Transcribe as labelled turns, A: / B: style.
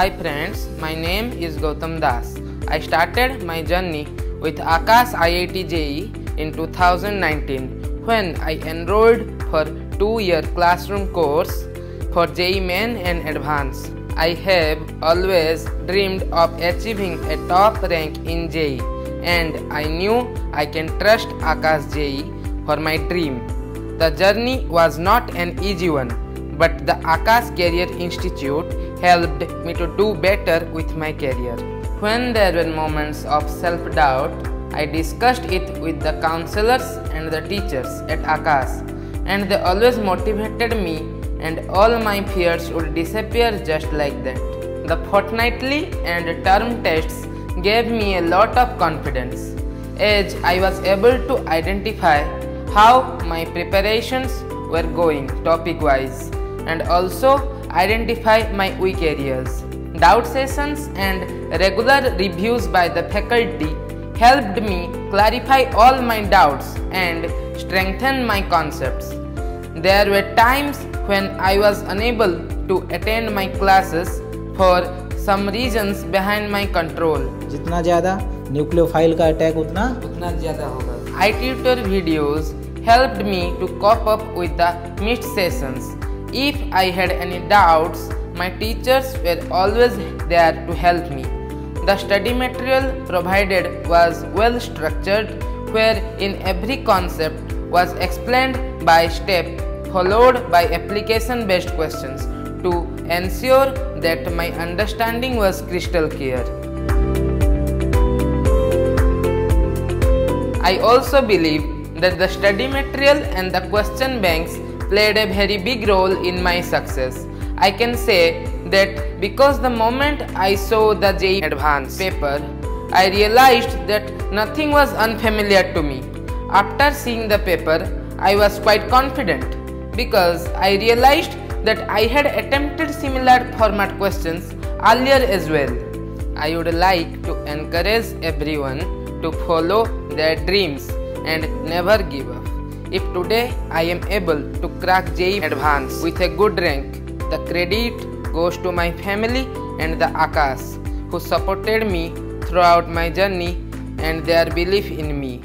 A: Hi friends, my name is Goutam Das. I started my journey with Aakash IIT JEE in 2019 when I enrolled for 2-year classroom course for JEE Main and Advanced. I have always dreamed of achieving a top rank in JEE and I knew I can trust Aakash JEE for my dream. The journey was not an easy one, but the Aakash Career Institute helped me to do better with my career. When there were moments of self doubt, I discussed it with the counselors and the teachers at Aakash, and they always motivated me, and all my fears would disappear just like that. The fortnightly and term tests gave me a lot of confidence, as I was able to identify how my preparations were going topic wise and also identify my weak areas. Doubt sessions and regular reviews by the faculty helped me clarify all my doubts and strengthen my concepts. There were times when I was unable to attend my classes for some reasons behind my control.
B: जितना ज़्यादा nucleophile का attack उतना
A: उतना ज़्यादा होगा iTutor videos helped me to cope up with the missed sessions if I had any doubts, my teachers were always there to help me. The study material provided was well structured, where in every concept was explained by step followed by application based questions to ensure that my understanding was crystal clear. I also believe that the study material and the question banks played a very big role in my success. I can say that because the moment I saw the JEE Advanced paper, I realized that nothing was unfamiliar to me. After seeing the paper, I was quite confident because I realized that I had attempted similar format questions earlier as well. I would like to encourage everyone to follow their dreams and never give up. If today I am able to crack JEE Advance with a good rank, the credit goes to my family and the Aakash who supported me throughout my journey and their belief in me.